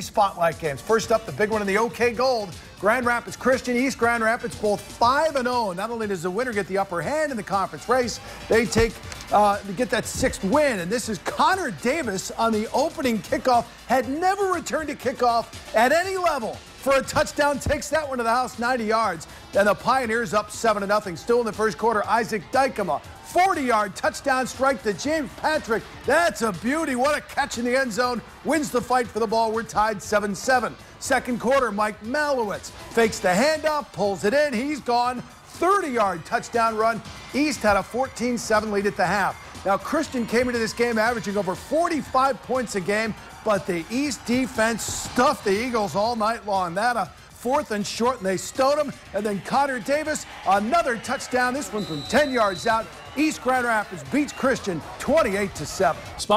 Spotlight games. First up, the big one in the OK Gold. Grand Rapids Christian, East Grand Rapids, both 5 and 0. Not only does the winner get the upper hand in the conference race, they take uh, get that sixth win. And this is Connor Davis on the opening kickoff. Had never returned to kickoff at any level for a touchdown. Takes that one to the house, 90 yards. Then the Pioneers up 7 0. Still in the first quarter, Isaac Dykema 40 yard touchdown strike to James Patrick. That's a beauty. What a catch in the end zone. Wins the fight for the ball. We're tied 7 7. Second quarter, Mike Malowitz fakes the handoff, pulls it in. He's gone. 30 yard touchdown run. East had a 14 7 lead at the half. Now, Christian came into this game averaging over 45 points a game, but the East defense stuffed the Eagles all night long. That a fourth and short, and they stowed him. And then Connor Davis, another touchdown. This one from 10 yards out. East Grand Rapids beats Christian 28 to 7. Spot